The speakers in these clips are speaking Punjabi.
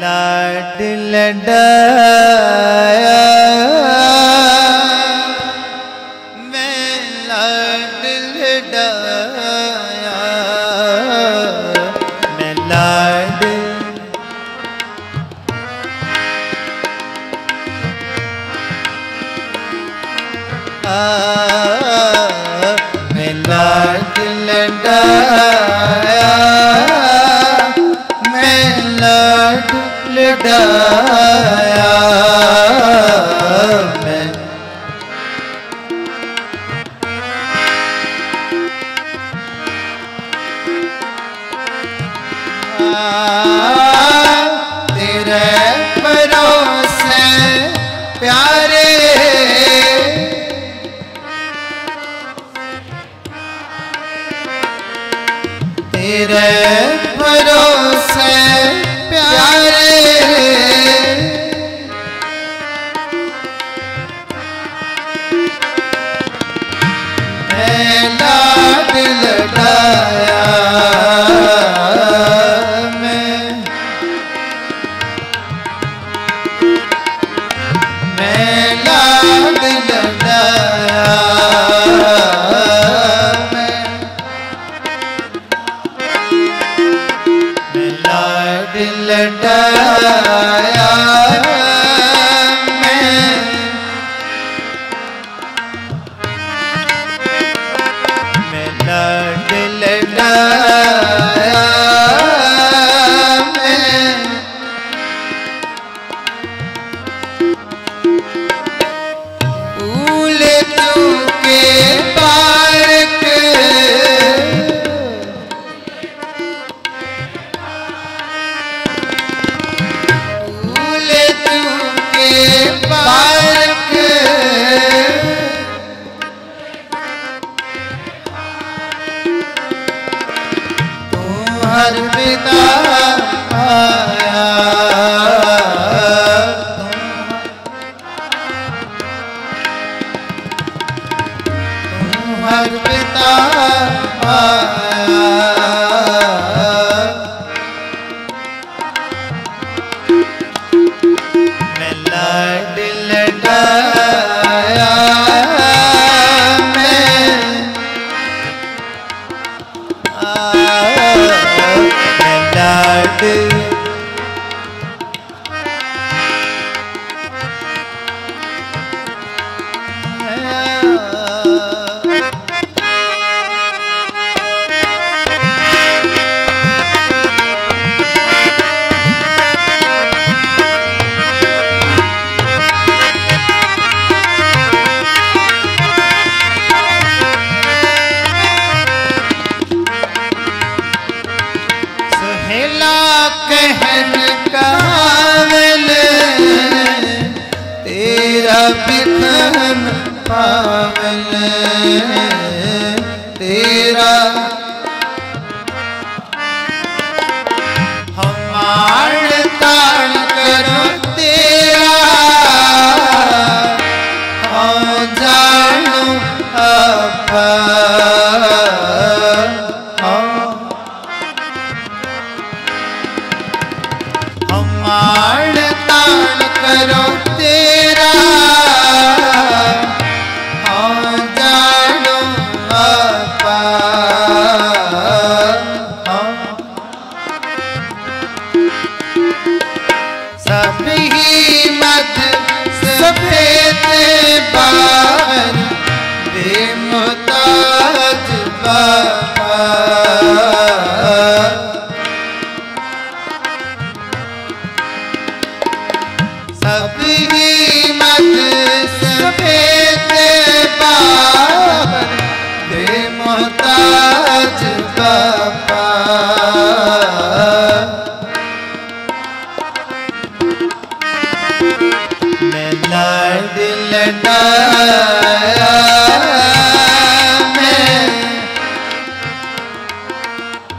ਲਾਡ ਲਡਾਇਆ ਮੈਂ ਲਾਡ ਲਡਾਇਆ ਮੈਂ ਲਾਡ। ਆ ਮੈਂ ਲਾਡ ਲਡਾਇਆ ਛਡਾਇਆ ਮੈਂ ਤੇਰੇ ਪਰੋਸੇ ਪਿਆਰੇ ਤੇਰੇ ਪਰੋਸੇ ਹਰ ਪਿਤਾ ਮਾਣ ਤਾਣ ਕਰੋ ਤੇ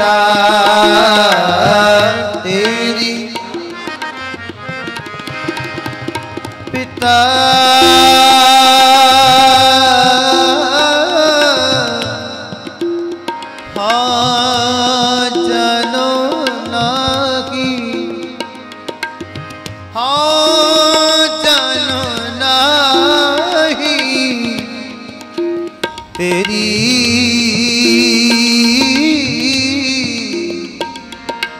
ਮਾਤਾ ਤੇਰੀ ਪਿਤਾ ਹਾਂ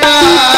Ah.